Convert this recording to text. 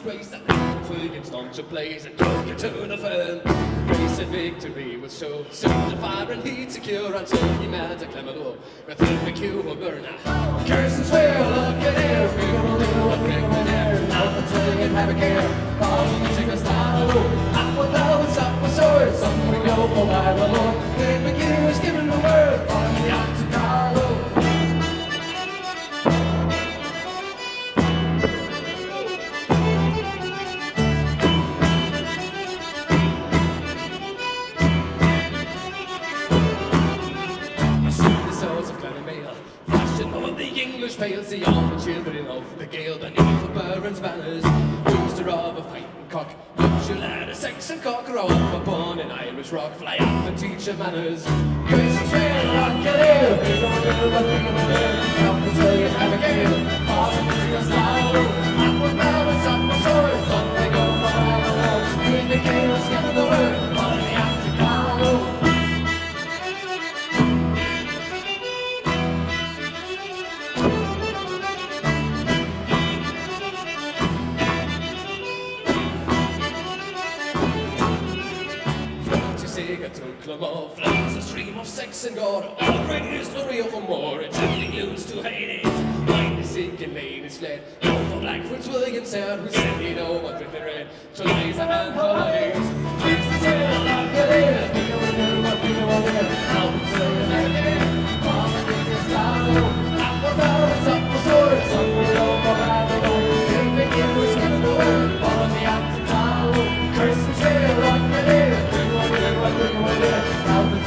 blaze and took it to play and go to the fern. Grace and victory was shown. Soon the fire and heat secure until he met a Glenmalure. With the Q will burn out. Curse and swear, look at here. People do what bring the air. Nothing swing and have a care. All music is not Up with elves, up with swords. Some we go for by the Lord. The McGee was given the word. On the out to the See all the children of the Gael, gale Beneath the Baron's banners Rooster of a fighting cock Lucian lad, a Saxon cock Grow up upon an Irish rock Fly up and teach your manners. And swear, rock it take a total of flames, a stream of sex and gore, a great history of more, it's something used to hate it. Mine is sinking, lane is flat, no for Blackfoot's William said, who's sending over with the red, to lies and the lace. the is of I'm getting, I feel a little, I feel a little. out